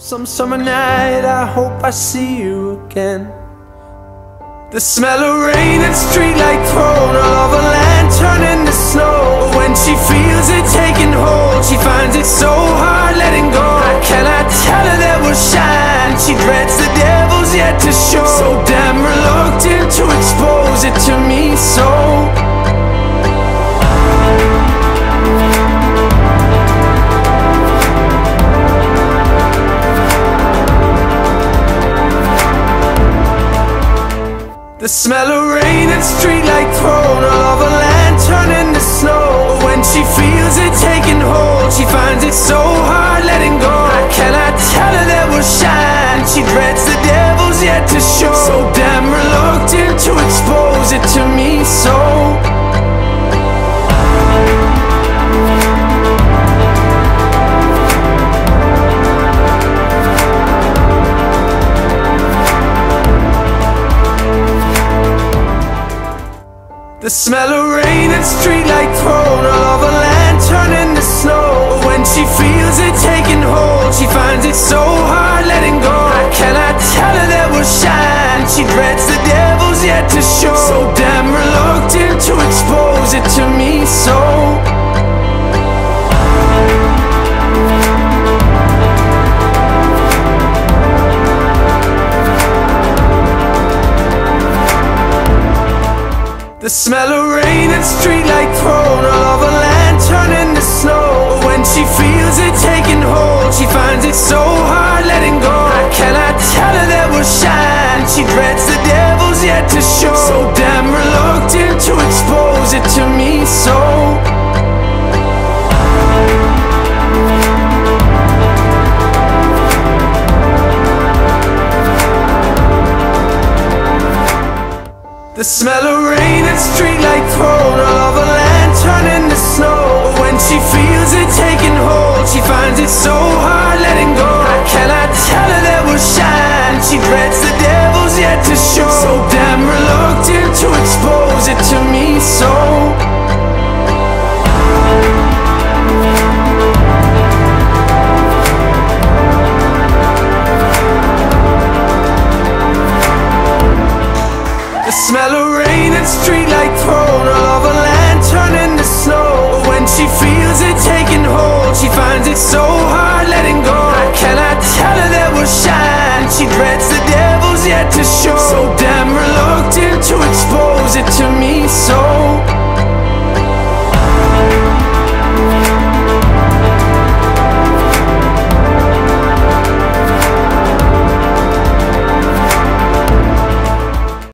Some summer night, I hope I see you again. The smell of rain and streetlight thrown all over land turning to snow. But When she feels it taking hold, she finds it so hard letting go. I tell her that we'll shine? She dreads the devil's yet to show. So damn reluctant to expose it to me. So. The smell of rain and streetlight thrown all over land turning to snow. But When she feels it taking hold, she finds it so hard letting go. I cannot tell her that we'll shine? She dreads the devil's yet to show. So damn reluctant to expose it to me. So. The smell of rain and streetlight thrown The smell of rain and streetlight thrown all over land turning to snow. But When she feels it taking hold, she finds it so hard letting go. How can I tell her that we'll shine? She dreads the devil's yet to show. So damn reluctant to expose it to me. So. The smell of rain streetlight thrown all over land turning the snow. When she feels it taking hold, she finds it so hard letting go. How can I tell her that we'll shine? She dreads the devil's yet to show. So damn reluctant to expose it to me. So. The smell she finds it so hard letting go. Can I tell her that we'll shine? She dreads the devil's yet to show.